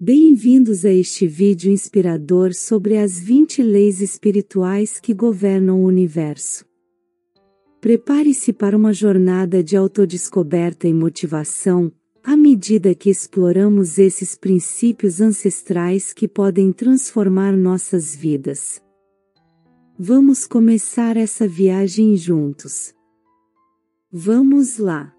Bem-vindos a este vídeo inspirador sobre as 20 leis espirituais que governam o universo. Prepare-se para uma jornada de autodescoberta e motivação, à medida que exploramos esses princípios ancestrais que podem transformar nossas vidas. Vamos começar essa viagem juntos. Vamos lá!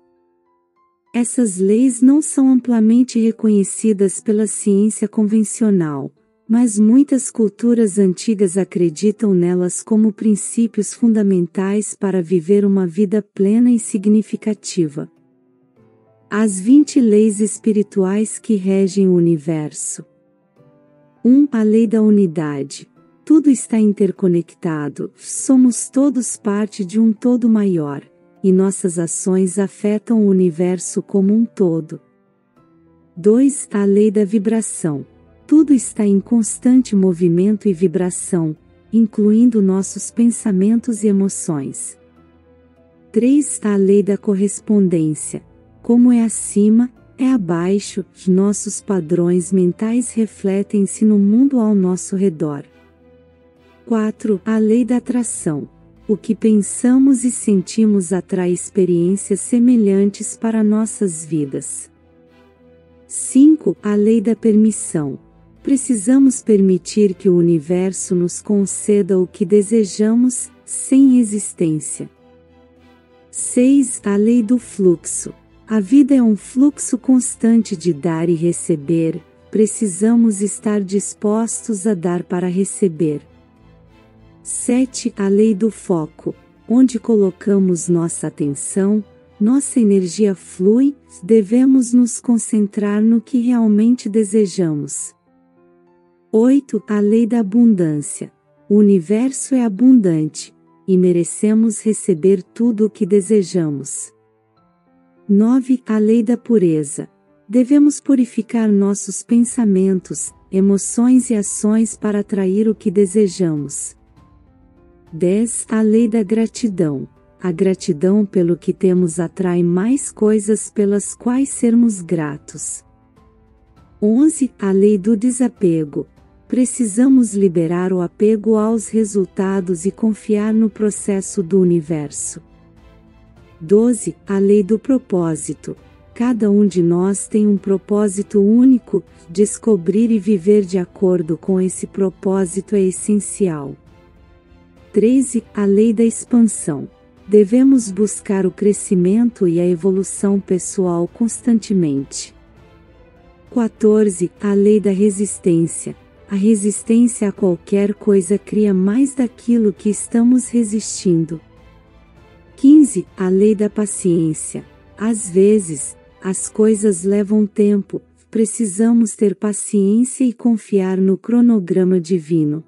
Essas leis não são amplamente reconhecidas pela ciência convencional, mas muitas culturas antigas acreditam nelas como princípios fundamentais para viver uma vida plena e significativa. As 20 leis espirituais que regem o universo. 1. A lei da unidade. Tudo está interconectado, somos todos parte de um todo maior e nossas ações afetam o universo como um todo. 2. A lei da vibração. Tudo está em constante movimento e vibração, incluindo nossos pensamentos e emoções. 3. A lei da correspondência. Como é acima, é abaixo, nossos padrões mentais refletem-se no mundo ao nosso redor. 4. A lei da atração o que pensamos e sentimos atrai experiências semelhantes para nossas vidas. 5. A lei da permissão. Precisamos permitir que o universo nos conceda o que desejamos, sem resistência. 6. A lei do fluxo. A vida é um fluxo constante de dar e receber, precisamos estar dispostos a dar para receber. 7. A lei do foco. Onde colocamos nossa atenção, nossa energia flui, devemos nos concentrar no que realmente desejamos. 8. A lei da abundância. O universo é abundante, e merecemos receber tudo o que desejamos. 9. A lei da pureza. Devemos purificar nossos pensamentos, emoções e ações para atrair o que desejamos. 10. A lei da gratidão. A gratidão pelo que temos atrai mais coisas pelas quais sermos gratos. 11. A lei do desapego. Precisamos liberar o apego aos resultados e confiar no processo do universo. 12. A lei do propósito. Cada um de nós tem um propósito único, descobrir e viver de acordo com esse propósito é essencial. 13. A lei da expansão. Devemos buscar o crescimento e a evolução pessoal constantemente. 14. A lei da resistência. A resistência a qualquer coisa cria mais daquilo que estamos resistindo. 15. A lei da paciência. Às vezes, as coisas levam tempo, precisamos ter paciência e confiar no cronograma divino.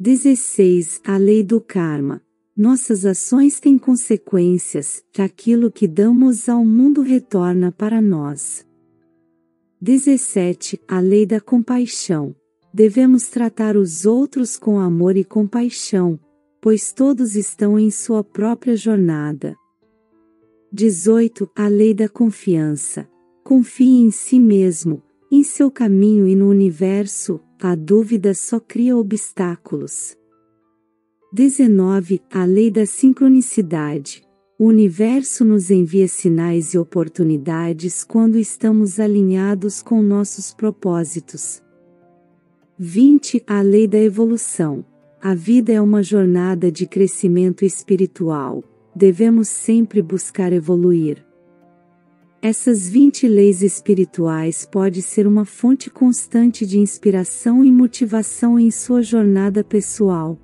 16. A lei do karma. Nossas ações têm consequências, aquilo que damos ao mundo retorna para nós. 17. A lei da compaixão. Devemos tratar os outros com amor e compaixão, pois todos estão em sua própria jornada. 18. A lei da confiança. Confie em si mesmo, em seu caminho e no universo, a dúvida só cria obstáculos. 19. A lei da sincronicidade. O universo nos envia sinais e oportunidades quando estamos alinhados com nossos propósitos. 20. A lei da evolução. A vida é uma jornada de crescimento espiritual. Devemos sempre buscar evoluir. Essas 20 leis espirituais pode ser uma fonte constante de inspiração e motivação em sua jornada pessoal.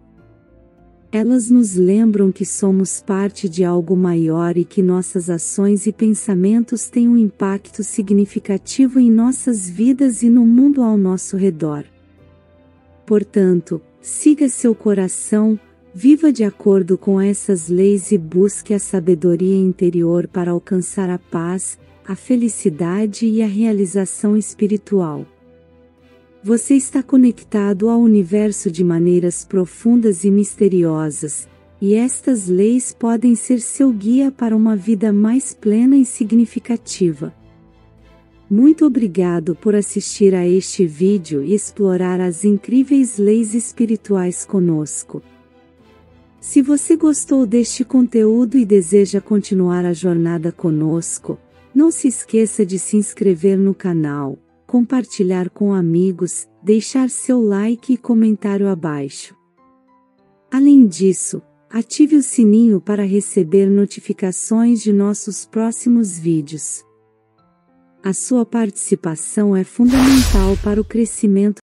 Elas nos lembram que somos parte de algo maior e que nossas ações e pensamentos têm um impacto significativo em nossas vidas e no mundo ao nosso redor. Portanto, siga seu coração, viva de acordo com essas leis e busque a sabedoria interior para alcançar a paz, a felicidade e a realização espiritual. Você está conectado ao universo de maneiras profundas e misteriosas, e estas leis podem ser seu guia para uma vida mais plena e significativa. Muito obrigado por assistir a este vídeo e explorar as incríveis leis espirituais conosco. Se você gostou deste conteúdo e deseja continuar a jornada conosco, não se esqueça de se inscrever no canal, compartilhar com amigos, deixar seu like e comentário abaixo. Além disso, ative o sininho para receber notificações de nossos próximos vídeos. A sua participação é fundamental para o crescimento